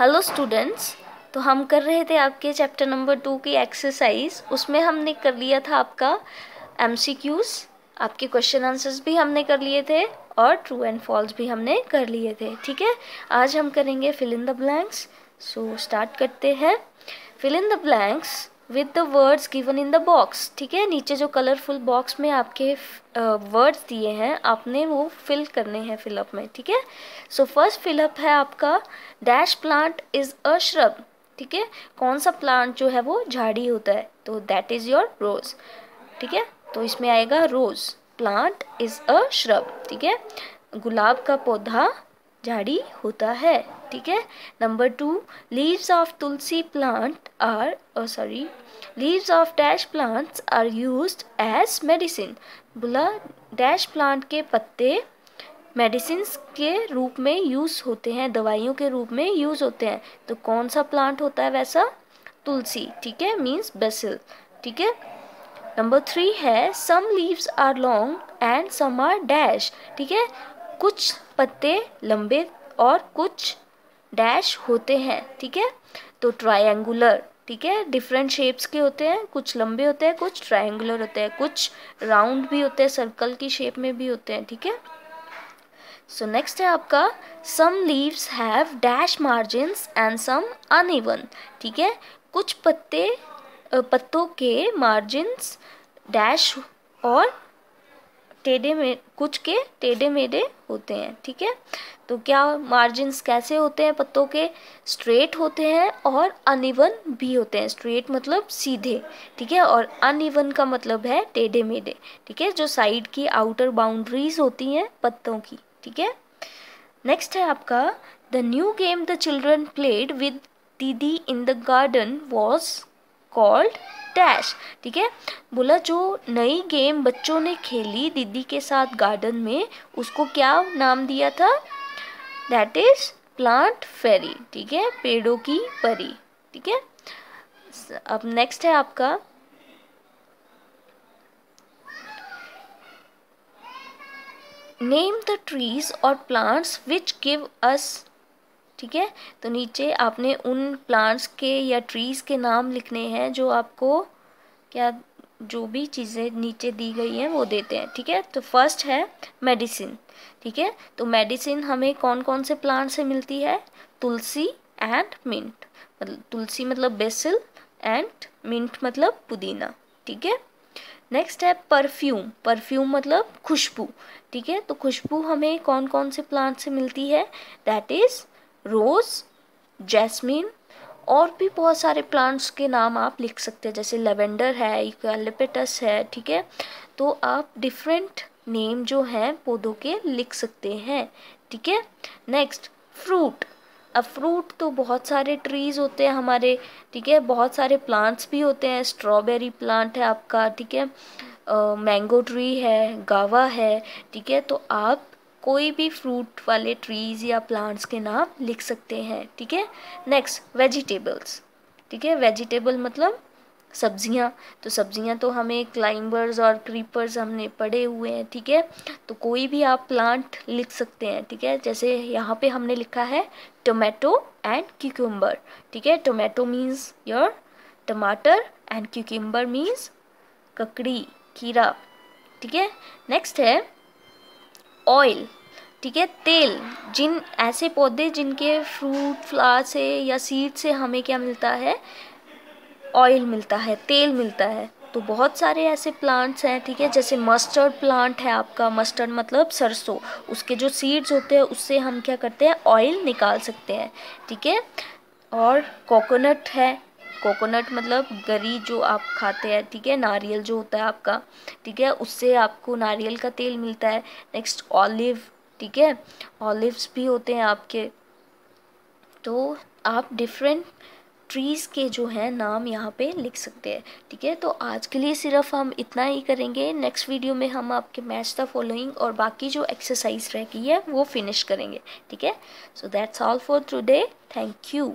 Hello students तो हम कर रहे थे आपके चैप्टर नंबर टू की एक्सरसाइज उसमें हमने कर लिया था आपका एम आपके क्वेश्चन आंसर्स भी हमने कर लिए थे और ट्रू एंड फॉल्स भी हमने कर लिए थे. ठीक है? आज हम करेंगे fill in the blanks so start करते हैं. Fill in the blanks with the words given in the box ठीक है? नीचे जो कलरफुल बॉक्स में आपके वर्ड्स दिए हैं, आपने वो फिल करने हैं फिलअप में, ठीक है? सो फ़र्स्ट फिलअप है आपका dash plant is a shrub ठीक है? कौन सा प्लांट जो है वो झाड़ी होता है? तो दैट इज़ योर रोज़ ठीक है? तो इसमें आएगा rose plant is a shrub ठीक है? गुलाब का पौधा झाड़ी होता है, ठीक है? Number two leaves of tulsi plant are sorry leaves of dash plants are use as medicine बोला डैश प्लांट के पत्ते मेडिसिन के रूप में यूज़ होते हैं, दवाइयों के रूप में यूज़ होते हैं। तो कौन सा प्लांट होता है वैसा? तुलसी, ठीक है? मीन्स बेसिल ठीक है? नंबर थ्री है some leaves are long and some are dash ठीक है? कुछ पत्ते लंबे और कुछ डैश होते हैं, ठीक है? तो ट्रायंगुलर ठीक है? डिफरेंट शेप्स के होते हैं, कुछ लंबे होते हैं, कुछ ट्रायंगुलर होते हैं, कुछ राउंड भी होते हैं सर्कल की शेप में भी होते हैं, ठीक है? सो नेक्स्ट है आपका some leaves have dash margins and some uneven ठीक है? कुछ पत्ते पत्तों के मार्जिन्स डैश और टेढ़े में, कुछ के टेढ़े मेढ़े होते हैं, ठीक है? तो क्या मार्जिन्स कैसे होते हैं पत्तों के? स्ट्रेट होते हैं और अनइवन भी होते हैं। स्ट्रेट मतलब सीधे, ठीक है? और अनइवन का मतलब है टेढ़े मेढ़े, ठीक है? जो साइड की आउटर बाउंड्रीज होती हैं पत्तों की, ठीक है? नेक्स्ट है आपका the new game the children played with didi in the garden was called dash ठीक है? बोला, जो नई गेम बच्चों ने खेली दीदी के साथ गार्डन में, उसको क्या नाम दिया था? दैट इज़ प्लांट फेरी ठीक है? पेड़ों की परी, ठीक है? अब नेक्स्ट है आपका। नेम द ट्रीज और प्लांट्स विच गिव अस ठीक है? तो नीचे आपने उन प्लांट्स के या ट्रीज़ के नाम लिखने हैं जो आपको क्या, जो भी चीज़ें नीचे दी गई हैं, वो देते हैं, ठीक है? तो फ़र्स्ट है मेडिसिन ठीक है? तो मेडिसिन हमें कौन कौन से प्लांट से मिलती है? तुलसी एंड मिंट मतलब तुलसी मतलब बेसिल एंड मिंट मतलब पुदीना, ठीक है? नेक्स्ट है परफ्यूम परफ्यूम मतलब खुशबू, ठीक है? तो खुशबू हमें कौन कौन से प्लांट से मिलती है? दैट इज़ रोज़, जैस्मिन और भी बहुत सारे प्लांट्स के नाम आप लिख सकते हैं, जैसे लेवेंडर है यूकैलिप्टस है, ठीक है? तो आप डिफरेंट नेम जो हैं, पौधों के लिख सकते हैं, ठीक है? नेक्स्ट फ्रूट अब फ्रूट तो बहुत सारे ट्रीज़ होते हैं हमारे, ठीक है? बहुत सारे प्लांट्स भी होते हैं स्ट्रॉबेरी प्लांट है आपका, ठीक है? मैंगो ट्री है गावा है, ठीक है? तो आप कोई भी फ्रूट वाले ट्रीज़ या प्लांट्स के नाम लिख सकते हैं, ठीक है? नेक्स्ट वेजिटेबल्स ठीक है? वेजिटेबल मतलब सब्ज़ियाँ। तो सब्ज़ियाँ तो हमें क्लाइंबर्स और क्रीपर्स हमने पढ़े हुए हैं, ठीक है? तो कोई भी आप प्लांट लिख सकते हैं, ठीक है? जैसे यहाँ पे हमने लिखा है टोमेटो एंड क्यूक्यूम्बर ठीक है? Tomato means your tamatar and cucumber means kakdi, kheera, ठीक है? नेक्स्ट है ऑयल ठीक है, तेल, जिन ऐसे पौधे जिनके फ्रूट फ्लावर से या सीड से हमें क्या मिलता है? ऑयल मिलता है, तेल मिलता है। तो बहुत सारे ऐसे प्लांट्स हैं, ठीक है, जैसे मस्टर्ड प्लांट है आपका मस्टर्ड मतलब सरसों, उसके जो सीड्स होते हैं, उससे हम क्या करते हैं ऑयल निकाल सकते हैं, ठीक है? और कोकोनट है कोकोनट मतलब गरी जो आप खाते हैं, ठीक है? नारियल जो होता है आपका, ठीक है? उससे आपको नारियल का तेल मिलता है। नेक्स्ट ऑलिव ठीक है? ऑलिव्स भी होते हैं आपके। तो आप डिफरेंट ट्रीज़ के जो हैं, नाम यहाँ पे लिख सकते हैं, ठीक है? तो आज के लिए सिर्फ़ हम इतना ही करेंगे। नेक्स्ट वीडियो में हम आपके मैच द फॉलोइंग और बाकी जो एक्सरसाइज रह गई है, वो फिनिश करेंगे, ठीक है? So that's all for today thank you